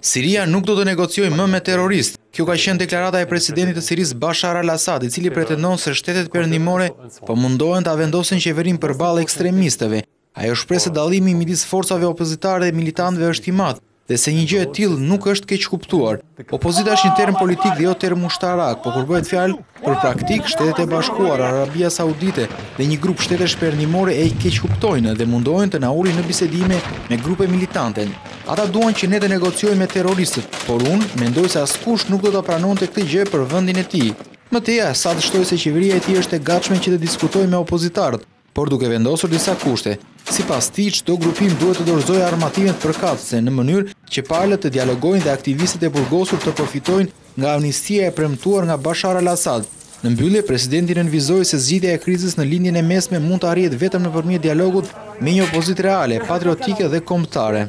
Siria nuk do të negociojë më me terroristë. Kjo ka qenë deklarata e presidentit të Sirisë Bashar al-Assad, i cili pretendon se shtetet perëndimore po mundohen ta vendosin qeverinë përballë ekstremistëve. Ai u shpreh se dallimi midis forcave opozitare dhe militantëve është i madh dhe se një gjë e tillë nuk është keqkuptuar. Opozita është një term politik dhe jo term ushtarak, por kur bëhet fjalë për praktikë, Shtetet e Bashkuara, Arabia Saudite dhe një grup shtetesh perëndimore e keqkuptojnë dhe mundohen të na ulin në bisedime me grupe militante. Ata duan që ne të negociojmë me terroristët, por unë mendoj se askush nuk do ta pranonte këtë gjë për vendin e tij. Më tej, Assad shtoi se qeveria e tij është e gatshme që të diskutojë me opozitarët, por duke vendosur disa kushte. Sipas tij, çdo grupim duhet të dorëzojë armatimet përkatëse në mënyrë që palët të dialogojnë dhe aktivistët e burgosur të profitojnë nga amnistia e premtuar nga Bashar al-Assad. Në mbyllje, presidenti nënvizoi se zgjidhja e krizës në Lindjen e Mesme mund të arrihet vetëm nëpërmjet dialogut me një opozitë reale, patriotike dhe kombëtare.